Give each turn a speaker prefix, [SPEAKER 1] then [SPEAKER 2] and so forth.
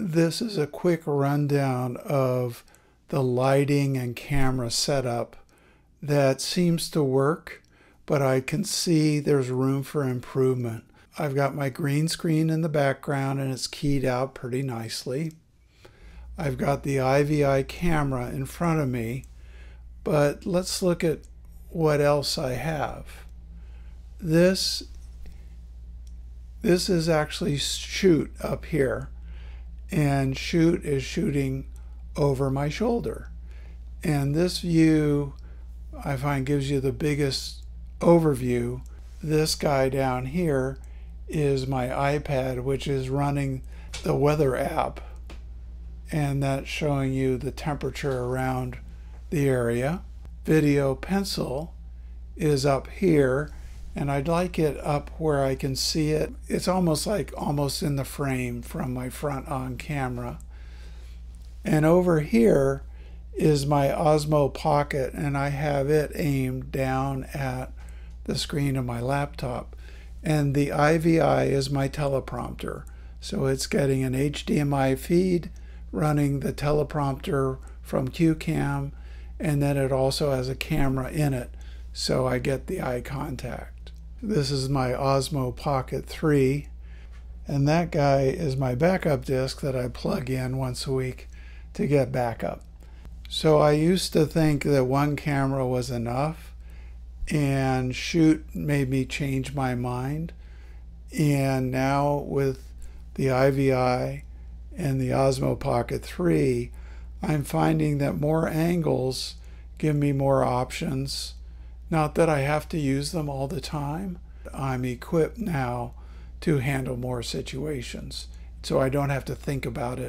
[SPEAKER 1] This is a quick rundown of the lighting and camera setup that seems to work, but I can see there's room for improvement. I've got my green screen in the background and it's keyed out pretty nicely. I've got the iVi camera in front of me, but let's look at what else I have. This, this is actually shoot up here and shoot is shooting over my shoulder. And this view I find gives you the biggest overview. This guy down here is my iPad, which is running the weather app, and that's showing you the temperature around the area. Video pencil is up here, and I'd like it up where I can see it. It's almost like almost in the frame from my front on camera. And over here is my Osmo Pocket, and I have it aimed down at the screen of my laptop. And the iVi is my teleprompter. So it's getting an HDMI feed running the teleprompter from CueCam, and then it also has a camera in it, so I get the eye contact. This is my Osmo Pocket 3, and that guy is my backup disc that I plug in once a week to get backup. So I used to think that one camera was enough, and shoot made me change my mind. And now with the iVi and the Osmo Pocket 3, I'm finding that more angles give me more options. Not that I have to use them all the time. I'm equipped now to handle more situations, so I don't have to think about it